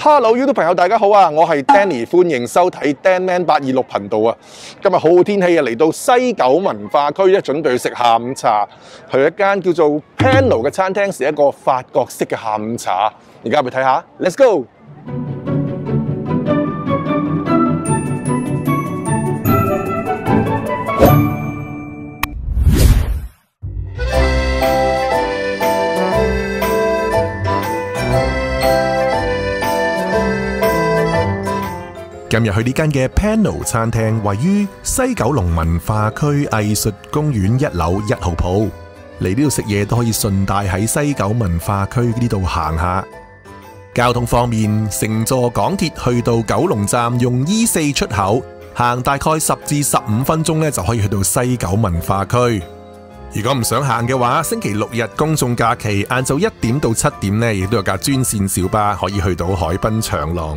Hello YouTube 朋友，大家好啊！我系 Danny，欢迎收睇 Dan Man 八二六频道啊！今日好天气啊，嚟到西九文化区咧，准备食下午茶，去一间叫做 Panel 嘅餐厅食一个法国式嘅下午茶。而家去睇下，Let's go！今日去呢間嘅 Panel 餐廳，位於西九龍文化區藝術公園一樓一號鋪。嚟呢度食嘢都可以順帶喺西九文化區呢度行下。交通方面，乘坐港鐵去到九龍站，用 E 四出口行大概十至十五分鐘咧，就可以去到西九文化區。如果唔想行嘅話，星期六日公眾假期晏晝一點到七點呢，亦都有架專線小巴可以去到海濱長廊。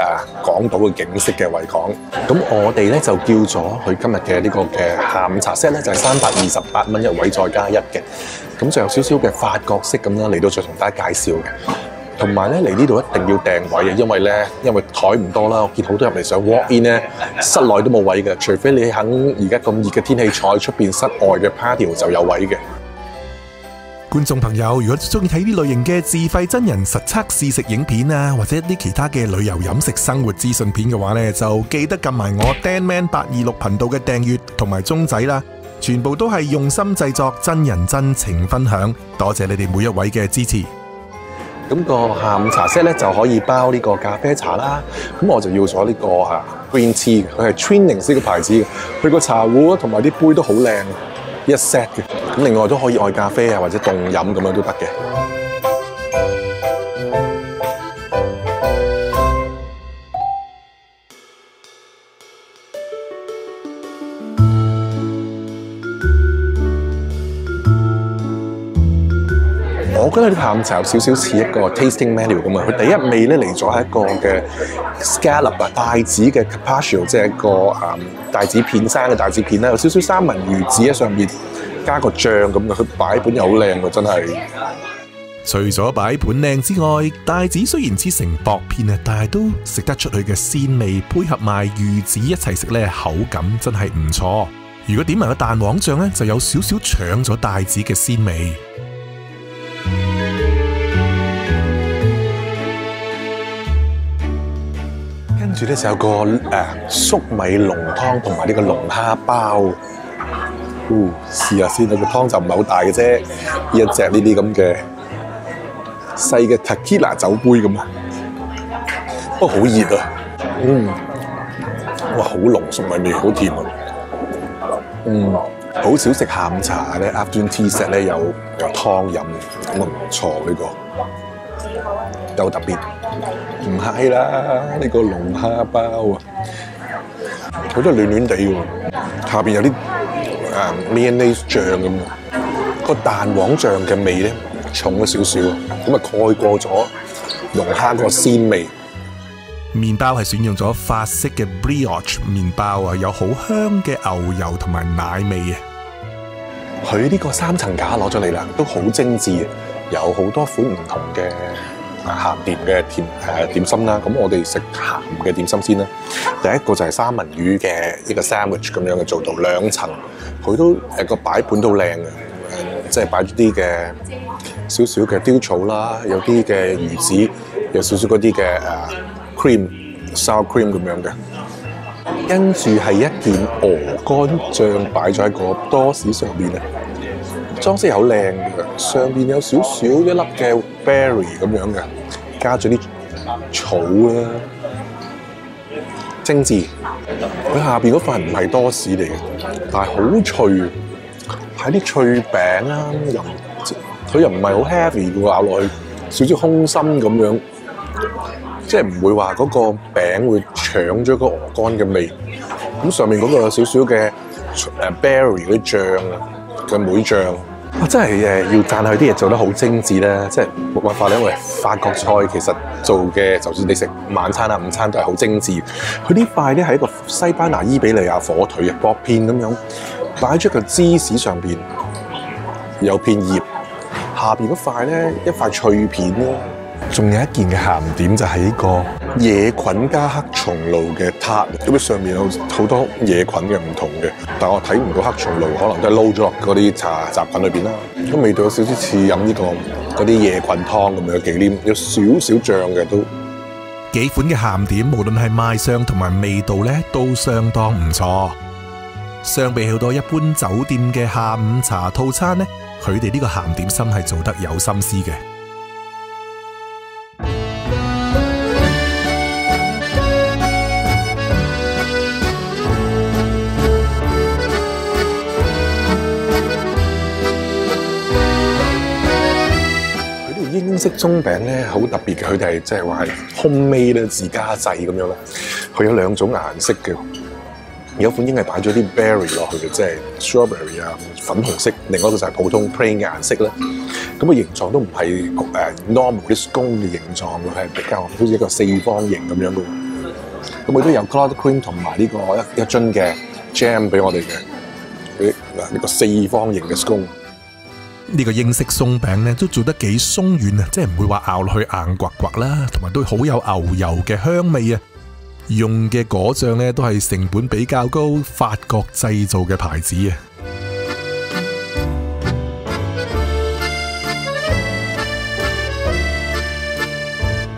誒、港島嘅景色嘅維港。咁我哋咧就叫咗佢今日嘅呢個嘅下午茶 set 咧，就係三百二十八蚊一位，再加一嘅。咁就有少少嘅法國式咁啦，嚟到再同大家介紹嘅。同埋咧嚟呢度一定要訂位嘅，因為咧因為台唔多啦，我見好多入嚟想 walk in 咧，室內都冇位嘅，除非你肯而家咁熱嘅天氣坐喺出邊室外嘅 patio 就有位嘅。觀眾朋友，如果中意睇呢類型嘅自費真人實測試食影片啊，或者一啲其他嘅旅遊飲食生活資訊片嘅話呢，就記得撳埋我 Dan Man 八二六頻道嘅訂閱同埋鐘仔啦。全部都係用心製作，真人真情分享。多謝你哋每一位嘅支持。咁個下午茶 set 咧就可以包呢個咖啡茶啦。咁我就要咗呢個啊 green tea，佢係 Twinings 呢個牌子。佢個茶壺同埋啲杯都好靚，一 set 嘅。咁另外都可以愛咖啡啊，或者凍飲咁樣都得嘅。我覺得呢個下午茶有少少似一個 tasting menu 咁啊！佢第一味咧嚟咗係一個嘅 scallop 啊，帶子嘅 c a p a c i o 即係一個誒帶子片生嘅帶子片啦，有少少三文魚子喺上面，加個醬咁嘅，佢擺盤又好靚喎，真係。除咗擺盤靚之外，帶子雖然切成薄片啊，但係都食得出佢嘅鮮味，配合埋魚子一齊食咧，口感真係唔錯。如果點埋個蛋黃醬咧，就有少少搶咗帶子嘅鮮味。跟住咧就有個誒、粟米濃湯同埋呢個龍蝦包，哦，試下先，個湯就唔係好大嘅啫，一隻呢啲咁嘅細嘅 Tequila 酒杯咁啊，不過好熱啊，嗯，哇，好濃粟米味，好甜啊，嗯，好少食下午茶咧，afternoon tea set 咧有有湯飲，咁啊唔錯呢、個，夠特別。唔客氣啦，呢、個龍蝦包啊，佢都係暖暖地喎，下邊有啲誒 mayonnaise 醬咁啊，個蛋黃醬嘅味咧重咗少少，咁啊蓋過咗龍蝦個鮮味。麵包係選用咗法式嘅 brioche 麵包啊，有好香嘅牛油同埋奶味啊。佢呢個三層架攞咗嚟啦，都好精緻，有好多款唔同嘅鹹甜嘅甜誒點心啦。咁我哋食鹹嘅點心先啦。第一個就係三文魚嘅一個 sandwich 咁樣嘅做到兩層，佢都誒個擺盤都靚嘅，誒即係擺咗啲嘅少少嘅雕草啦，有啲嘅魚子，有少少嗰啲嘅誒 cream sour cream 咁樣嘅。跟住係一件鵝肝醬擺咗喺個多士上邊啊，裝飾好靚嘅，上邊有少少一粒嘅 berry 咁樣嘅，加咗啲草啦，精緻。佢下邊嗰塊唔係多士嚟嘅，但係好脆，係啲脆餅啦，又佢又唔係好 heavy 嘅咬落去，少少空心咁樣。即係唔會話嗰個餅會搶咗個鵝肝嘅味，咁上面嗰個有少少嘅誒 berry 嗰啲醬啊嘅梅醬，真係誒要讚佢啲嘢做得好精緻咧，即係冇辦法咧，因為法國菜其實做嘅，就算你食晚餐啊、午餐都係好精緻。佢呢塊咧係一個西班牙伊比利亞火腿啊，薄片咁樣擺咗個芝士上邊，有片葉，下邊嗰塊咧一塊脆片咯。仲有一件嘅鹹點就係呢個野菌加黑松露嘅塔，咁啊上面有好多野菌嘅唔同嘅，但我睇唔到黑松露，可能都係撈咗落嗰啲茶雜菌裏邊啦。咁味道有少少似飲呢個嗰啲野菌湯咁樣忌廉，有少少醬嘅都。幾款嘅鹹點，無論係賣相同埋味道咧，都相當唔錯。相比好多一般酒店嘅下午茶套餐呢，佢哋呢個鹹點心係做得有心思嘅。式鬆餅咧好特別嘅，佢哋係即係話係 homemade 咧自家製咁樣啦。佢有兩種顏色嘅，有一款已經係擺咗啲 berry 落去嘅，即係 strawberry 啊粉紅色；另外一個就係普通 plain 嘅顏色咧。咁個形狀都唔係誒 normal 啲 scone 嘅形狀，佢係比較好似一個四方形咁樣嘅。咁佢都有 clotted cream 同埋呢個一一樽嘅 jam 俾我哋嘅。嗱呢個四方形嘅 scone。呢個英式鬆餅咧都做得幾鬆軟啊，即係唔會話咬落去硬刮刮啦，同埋都好有牛油嘅香味啊。用嘅果醬咧都係成本比較高，法國製造嘅牌子啊。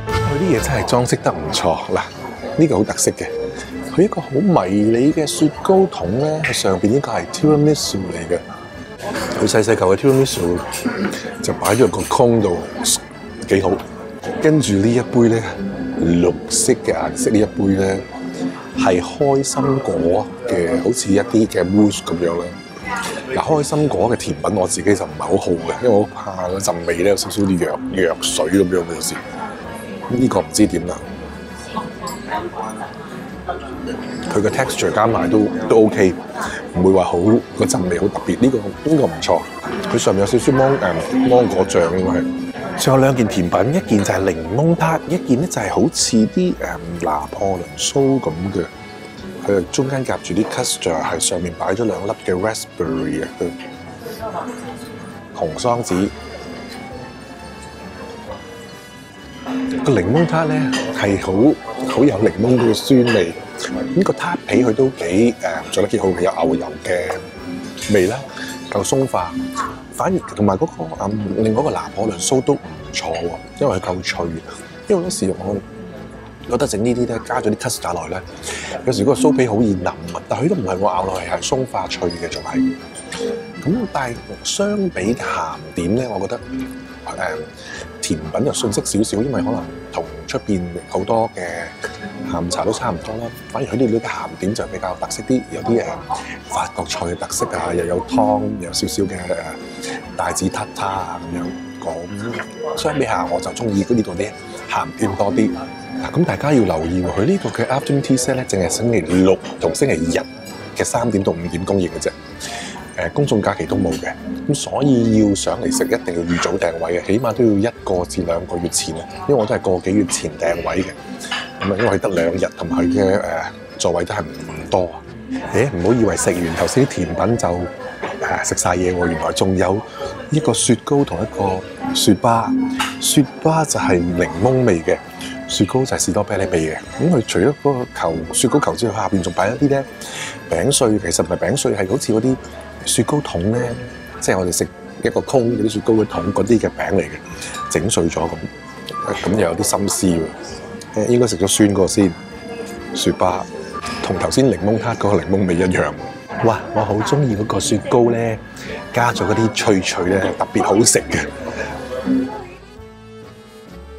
佢啲嘢真係裝飾得唔錯嗱，呢、個好特色嘅。佢一個好迷你嘅雪糕筒咧，佢上边呢個係 tiramisu 嚟嘅，佢細細嚿嘅 tiramisu 就擺咗個空度，幾好。跟住呢一杯咧，綠色嘅顏色呢一杯咧係開心果嘅，好似一啲嘅 mousse 咁樣啦。嗱，開心果嘅甜品我自己就唔係好好嘅，因為我怕嗰陣味咧有少少啲藥藥水咁樣嘅事。呢個唔知點啦。佢個 texture 加埋都都 OK，唔會話好個陣味好特別。呢、個呢、個唔錯，佢上面有少少芒誒芒果醬應該係。仲有兩件甜品，一件就係檸檬撻，一件咧就係好似啲誒拿破崙酥咁嘅。佢係中間夾住啲 custard，係上面擺咗兩粒嘅 raspberry 啊，紅桑子。個檸檬撻咧係好好有檸檬嗰個酸味，呢、個撻皮佢都幾誒做得幾好嘅，有牛油嘅味啦，夠鬆化。反而同埋嗰個嗯另外一個拿破崙酥都唔錯喎，因為佢夠脆。因為好多時我覺得整呢啲咧加咗啲 c u s t 落去咧，有時嗰個酥皮好易腍啊，但係佢都唔係我咬落去係鬆化脆嘅，仲係。咁但係相比鹹點咧，我覺得誒、甜品就遜色少少，因為可能同出邊好多嘅下午茶都差唔多啦。反而佢哋呢啲鹹點就比較特色啲，有啲誒法國菜嘅特色啊，又有湯，又有少少嘅誒帶子塔塔啊咁樣。咁相比下，我就中意呢度啲鹹點多啲。嗱，咁大家要留意喎，佢呢個嘅 afternoon tea set 咧，淨係星期六同星期日嘅三點到五點供應嘅啫。誒公眾假期都冇嘅，咁所以要上嚟食一定要預早訂位嘅，起碼都要一個至兩個月前啊，因為我都係個幾月前訂位嘅，咁啊因為得兩日，同埋佢嘅誒座位都係唔多啊。誒唔好以為食完頭先啲甜品就誒食晒嘢喎，原來仲有一個雪糕同一個雪巴，雪巴就係檸檬味嘅。雪糕就係士多啤梨味嘅，咁佢除咗嗰個球雪糕球之外，下邊仲擺一啲咧餅碎，其實唔係餅碎，係好似嗰啲雪糕筒咧，即係我哋食一個空嗰啲雪糕嘅筒嗰啲嘅餅嚟嘅，整碎咗咁，咁又有啲心思喎。誒應該食咗酸嗰個先，雪巴同頭先檸檬撻嗰個檸檬味一樣。哇！我好中意嗰個雪糕咧，加咗嗰啲脆脆咧，特別好食嘅。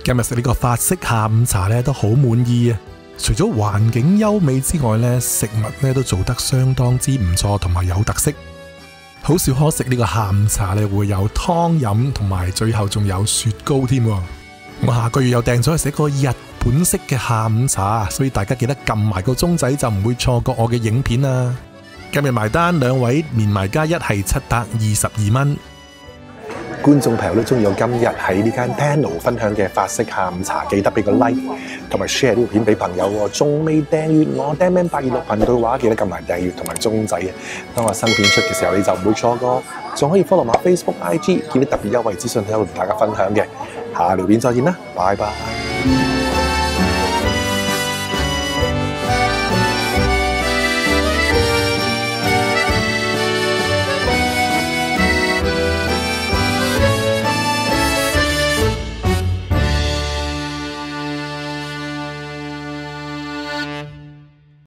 今日食呢個法式下午茶咧，都好滿意啊！除咗環境優美之外咧，食物咧都做得相當之唔錯，同埋有特色。好少可食呢个下午茶咧，会有汤饮，同埋最后仲有雪糕添。我下个月又订咗去食個日本式嘅下午茶，所以大家记得揿埋个钟仔，就唔会错过我嘅影片啦。今日埋单两位连埋加一系七百二十二蚊。觀眾朋友都中意我今日喺呢間 panel 分享嘅法式下午茶，記得俾個 like 同埋 share 呢條片俾朋友喎。仲未訂閱我 d a m a n 八二六頻道嘅話，記得撳埋訂閱同埋鐘仔啊！當我新片出嘅時候，你就唔會錯過。仲可以 follow 埋 Facebook、IG，見啲特別優惠資訊喺度同大家分享嘅。下條片再見啦，拜拜。